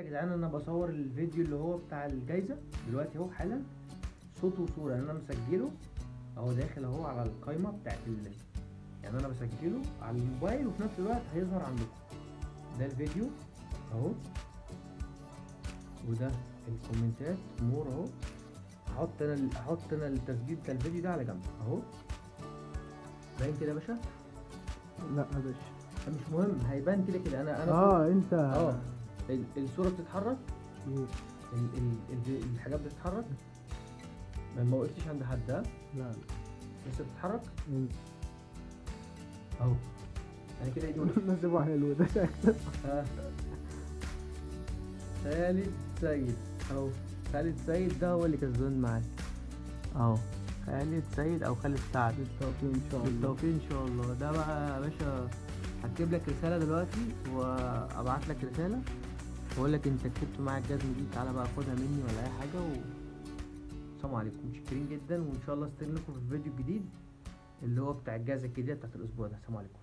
يا جدعان أنا بصور الفيديو اللي هو بتاع الجايزة دلوقتي أهو حالا. صوت وصورة يعني أنا مسجله أهو داخل أهو على القايمة بتاعت ال يعني أنا بسجله على الموبايل وفي نفس الوقت هيظهر عندكم. ده الفيديو أهو. وده الكومنتات مور أهو. أحط أنا أحط أنا التسجيل بتاع الفيديو ده على جنب أهو. باين كده يا باشا؟ لا يا باشا. مش مهم هيبان كده كده. أنا أنا آه أنت آه. الصورة بتتحرك؟ ال ال ال الحاجات بتتحرك. ما وقفتش عند حد ها؟ لا. لسه بتتحرك؟ أهو. أنا كده ايدي. نسيبه حلو ده شكله خالد سيد. أهو. خالد سيد ده هو اللي كسبان معاك. أهو. خالد سيد أو خالد سعد. بالتوفيق إن شاء الله. بالتوفيق إن شاء الله. ده بقى يا باشا هكتب لك رسالة دلوقتي وأبعت لك رسالة. واقول لك انت كتبت معايا الجزمة دي تعالى بقى خدها مني ولا أي حاجة و السلام عليكم. متشكرين جدا وإن شاء الله أستنى لكم في الفيديو الجديد اللي هو بتاع الجائزه الجديده بتاعت الأسبوع ده. السلام عليكم.